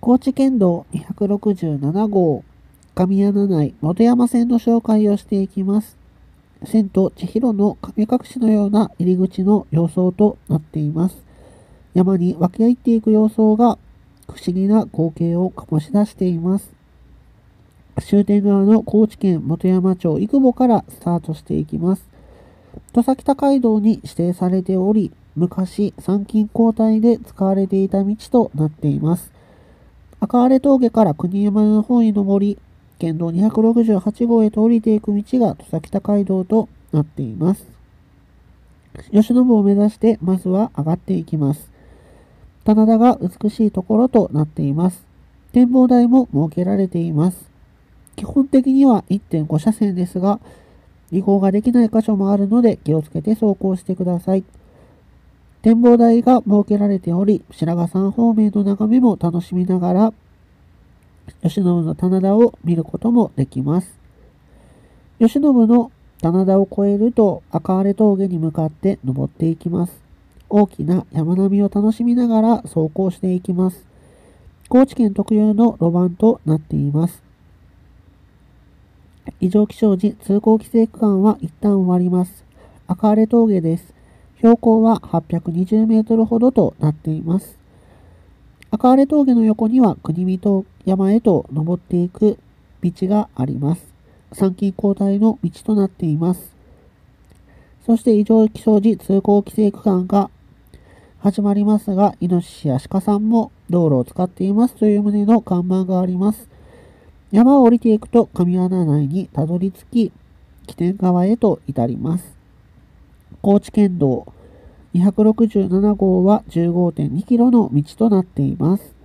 高知県道267号神穴内本山線の紹介をしていきます。千と千尋の神隠しのような入り口の様相となっています。山に分け入っていく様相が不思議な光景を醸し出しています。終点側の高知県本山町生保からスタートしていきます。土佐北街道に指定されており、昔参勤交代で使われていた道となっています。赤荒峠から国山の方に登り、県道268号へと降りていく道が土佐北街道となっています。吉信を目指してまずは上がっていきます。棚田が美しいところとなっています。展望台も設けられています。基本的には1.5車線ですが、違法ができない箇所もあるので気をつけて走行してください。展望台が設けられており、白髪山方面の眺めも楽しみながら、吉信の棚田を見ることもできます。吉信の棚田を越えると赤荒れ峠に向かって登っていきます。大きな山並みを楽しみながら走行していきます。高知県特有の路盤となっています。異常気象時通行規制区間は一旦終わります。赤荒れ峠です。標高は820メートルほどとなっています。赤荒峠の横には国見と山へと登っていく道があります。参勤交代の道となっています。そして異常気象時通行規制区間が始まりますが、イノシシや鹿さんも道路を使っていますという旨の看板があります。山を降りていくと神穴内にたどり着き、起点川へと至ります。高知県道267号は15.2キロの道となっています。